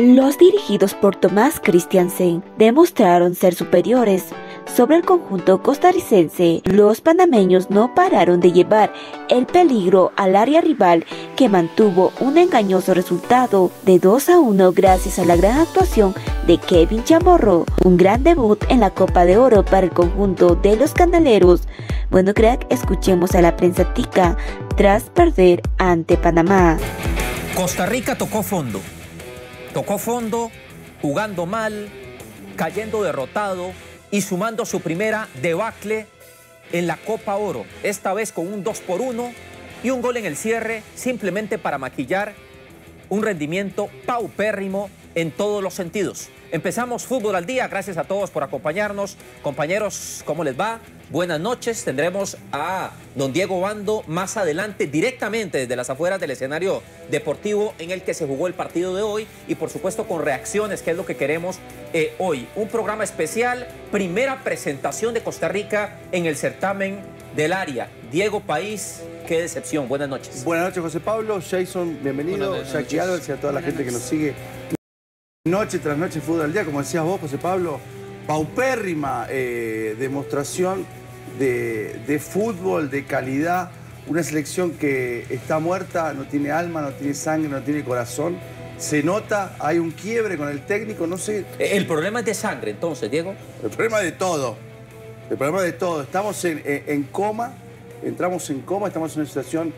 Los dirigidos por Tomás Christiansen demostraron ser superiores sobre el conjunto costarricense. Los panameños no pararon de llevar el peligro al área rival que mantuvo un engañoso resultado de 2 a 1 gracias a la gran actuación de Kevin Chamorro. Un gran debut en la Copa de Oro para el conjunto de los canaleros. Bueno, crack, escuchemos a la prensa tica tras perder ante Panamá. Costa Rica tocó fondo Tocó fondo, jugando mal, cayendo derrotado y sumando su primera debacle en la Copa Oro, esta vez con un 2 por 1 y un gol en el cierre simplemente para maquillar un rendimiento paupérrimo en todos los sentidos. Empezamos Fútbol al Día, gracias a todos por acompañarnos. Compañeros, ¿cómo les va? Buenas noches, tendremos a don Diego Bando más adelante directamente desde las afueras del escenario deportivo en el que se jugó el partido de hoy y por supuesto con reacciones, que es lo que queremos eh, hoy. Un programa especial, primera presentación de Costa Rica en el certamen del área. Diego País, qué decepción. Buenas noches. Buenas noches, José Pablo. Jason, bienvenido. Jackie Álvarez y a toda la gente que nos sigue noche tras noche fútbol al día, como decías vos, José Pablo, paupérrima eh, demostración de, fútbol, de calidad, una selección que está muerta, no tiene alma, no tiene sangre, no tiene corazón, se nota, hay un quiebre con el técnico, no sé. El problema es de sangre entonces, Diego. El problema de todo, el problema de todo, estamos en, en coma, entramos en coma, estamos en una situación,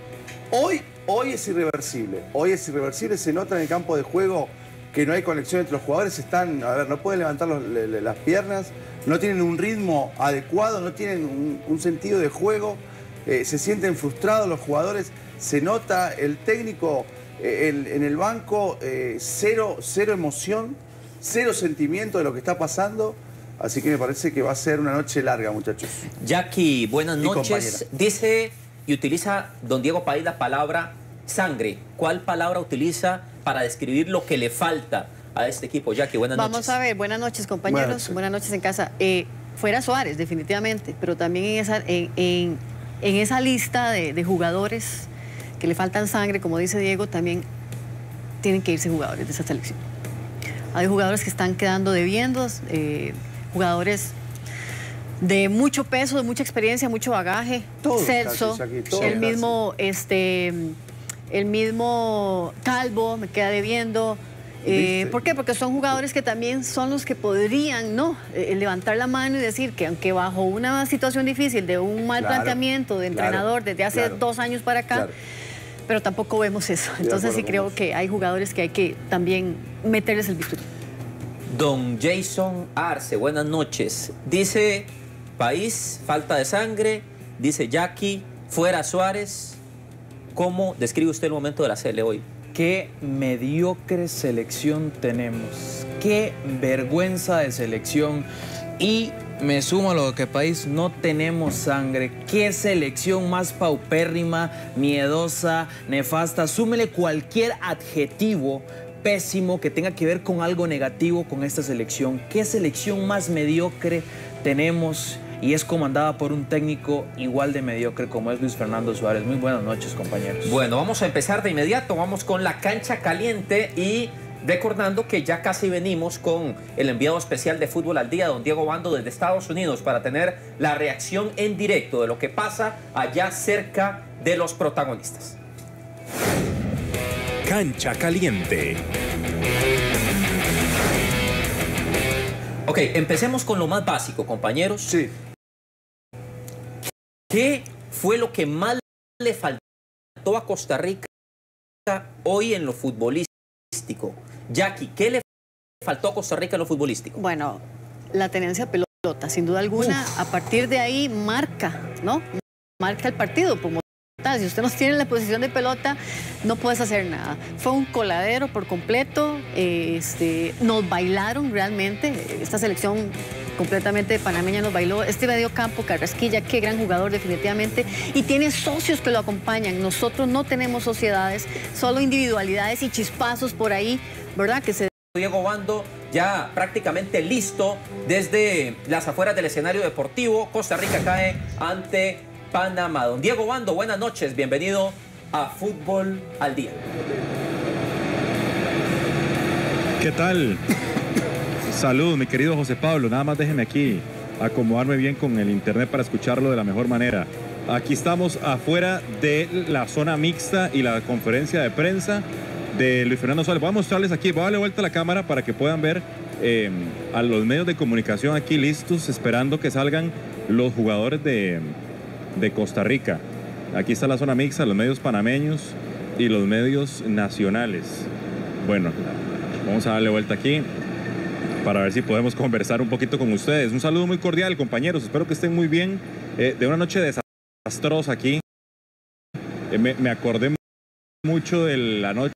hoy, hoy es irreversible, hoy es irreversible, se nota en el campo de juego que no hay conexión entre los jugadores, están, a ver, no pueden levantar las piernas, no tienen un ritmo adecuado, no tienen un, sentido de juego, eh, se sienten frustrados los jugadores, se nota el técnico eh, en el banco, eh, cero, cero emoción, cero sentimiento de lo que está pasando. Así que me parece que va a ser una noche larga, muchachos. Jackie, buenas noches. Dice y utiliza don Diego País la palabra sangre. ¿Cuál palabra utiliza para describir lo que le falta a este equipo. Jackie, buenas noches. Vamos a ver, buenas noches compañeros, buenas, noches en casa. Eh, fuera Suárez, definitivamente, pero también en esa, en, esa lista de, jugadores que le faltan sangre, como dice Diego, también tienen que irse jugadores de esa selección. Hay jugadores que están quedando debiendo, eh, jugadores de mucho peso, de mucha experiencia, mucho bagaje. Celso, el mismo, este, el mismo Calvo me queda debiendo. Eh, ¿Por qué? Porque son jugadores que también son los que podrían ¿no? Eh, levantar la mano y decir que aunque bajo una situación difícil de un mal planteamiento de entrenador desde hace dos años para acá, pero tampoco vemos eso. Entonces sí creo que hay jugadores que hay que también meterles el bisturí. Don Jason Arce, buenas noches. Dice país, falta de sangre. Dice Jackie, fuera Suárez. ¿Cómo describe usted el momento de la CL hoy? Qué mediocre selección tenemos. Qué vergüenza de selección. Y me sumo a lo que país no tenemos sangre. Qué selección más paupérrima, miedosa, nefasta. Súmele cualquier adjetivo pésimo que tenga que ver con algo negativo con esta selección. Qué selección más mediocre tenemos y es comandada por un técnico igual de mediocre como es Luis Fernando Suárez. Muy buenas noches, compañeros. Bueno, vamos a empezar de inmediato. Vamos con la cancha caliente y recordando que ya casi venimos con el enviado especial de Fútbol al Día, don Diego Bando, desde Estados Unidos, para tener la reacción en directo de lo que pasa allá cerca de los protagonistas. Cancha caliente. Ok, empecemos con lo más básico, compañeros. Sí. ¿Qué fue lo que más le faltó a Costa Rica hoy en lo futbolístico? Jackie, ¿qué le faltó a Costa Rica en lo futbolístico? Bueno, la tenencia pelota, sin duda alguna, a partir de ahí marca, ¿no? Marca el partido, como si usted no tiene la posición de pelota, no puedes hacer nada. Fue un coladero por completo. Este, nos bailaron realmente. Esta selección completamente panameña nos bailó. Este medio campo, Carrasquilla, qué gran jugador definitivamente. Y tiene socios que lo acompañan. Nosotros no tenemos sociedades, solo individualidades y chispazos por ahí, ¿verdad? Que Diego Bando ya prácticamente listo desde las afueras del escenario deportivo. Costa Rica cae ante Panamá. Don Diego Bando, buenas noches, bienvenido a Fútbol al Día. ¿Qué tal? Salud, mi querido José Pablo. Nada más déjeme aquí acomodarme bien con el internet para escucharlo de la mejor manera. Aquí estamos afuera de la zona mixta y la conferencia de prensa de Luis Fernando Suárez. Voy a mostrarles aquí, voy a darle vuelta a la cámara para que puedan ver eh, a los medios de comunicación aquí listos, esperando que salgan los jugadores de, de Costa Rica. Aquí está la zona mixta, los medios panameños y los medios nacionales. Bueno, vamos a darle vuelta aquí para ver si podemos conversar un poquito con ustedes. Un saludo muy cordial, compañeros. Espero que estén muy bien. Eh, de una noche desastrosa aquí. Eh, me, me, acordé mucho de la noche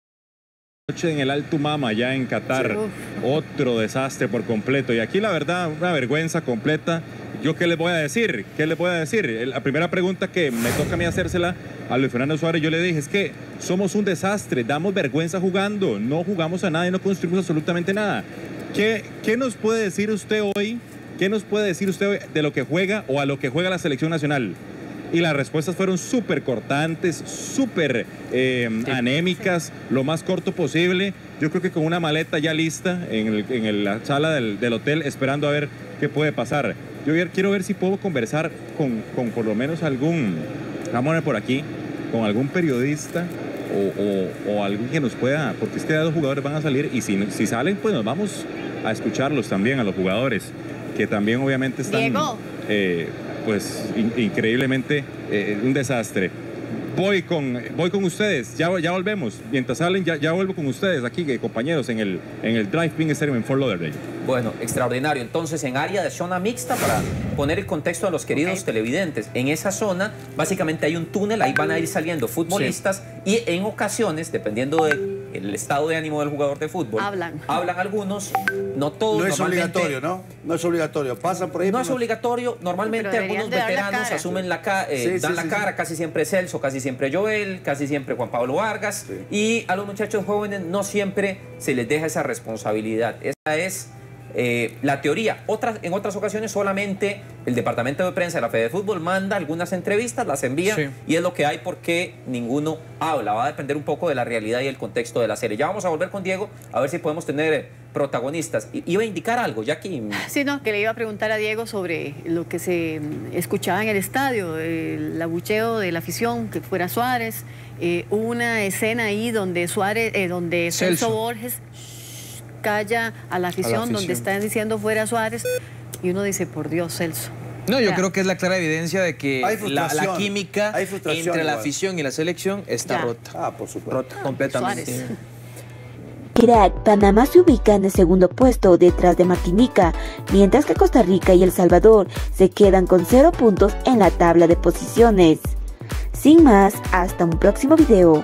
en el Alto Mama, ya en Qatar. Otro desastre por completo. Y aquí la verdad, una vergüenza completa. ¿Yo qué les voy a decir? ¿Qué les voy a decir? La primera pregunta que me toca a mí hacérsela a Luis Fernando Suárez, yo le dije, es que somos un desastre, damos vergüenza jugando, no jugamos a nada y no construimos absolutamente nada. ¿Qué, ¿Qué nos puede decir usted hoy? ¿Qué nos puede decir usted hoy de lo que juega o a lo que juega la selección nacional? y las respuestas fueron súper cortantes, súper eh, anémicas, lo más corto posible. Yo creo que con una maleta ya lista en, el, en la sala del, del, hotel esperando a ver qué puede pasar. Yo quiero ver si puedo conversar con, con por lo menos algún, vamos a por aquí, con algún periodista o, o, o, alguien que nos pueda, porque es que dos jugadores van a salir y si, si salen, pues nos vamos a escucharlos también, a los jugadores, que también obviamente están... Eh, pues in, increíblemente eh, un desastre. Voy con, voy con ustedes, ya, ya volvemos. Mientras salen, ya, ya vuelvo con ustedes aquí, compañeros, en el, en el Drive-In Stadium en Fort Lauderdale. Bueno, extraordinario. Entonces, en área de zona mixta, para poner el contexto a los queridos okay. televidentes, en esa zona básicamente hay un túnel, ahí van a ir saliendo futbolistas sí. y en ocasiones, dependiendo del estado de ánimo del jugador de fútbol, hablan, hablan algunos, no todos. No es obligatorio, ¿no? No es obligatorio. Pasan por ahí. No es obligatorio. Normalmente algunos veteranos asumen la cara, eh, sí, dan sí, la cara, casi siempre Celso, casi siempre Joel, casi siempre Juan Pablo Vargas. Y a los muchachos jóvenes no siempre se les deja esa responsabilidad. Esa es eh, la teoría. Otras, en otras ocasiones solamente el departamento de prensa de la Fede de Fútbol manda algunas entrevistas, las envía sí. y es lo que hay porque ninguno habla. Va a depender un poco de la realidad y el contexto de la serie. Ya vamos a volver con Diego a ver si podemos tener protagonistas. Iba a indicar algo, ya que... Sí, no, que le iba a preguntar a Diego sobre lo que se escuchaba en el estadio, el abucheo de la afición, que fuera Suárez. Eh, una escena ahí donde Suárez, eh, donde Celso, Celso Borges calla a la, afición, a la afición donde están diciendo fuera Suárez y uno dice, por Dios, Celso. No, yo ya. creo que es la clara evidencia de que la, la, química entre igual. la afición y la selección está Ya. rota. Ah, por supuesto. Rota completamente. Suárez. Irak, Panamá se ubica en el segundo puesto detrás de Martinica, mientras que Costa Rica y El Salvador se quedan con cero puntos en la tabla de posiciones. Sin más, hasta un próximo video.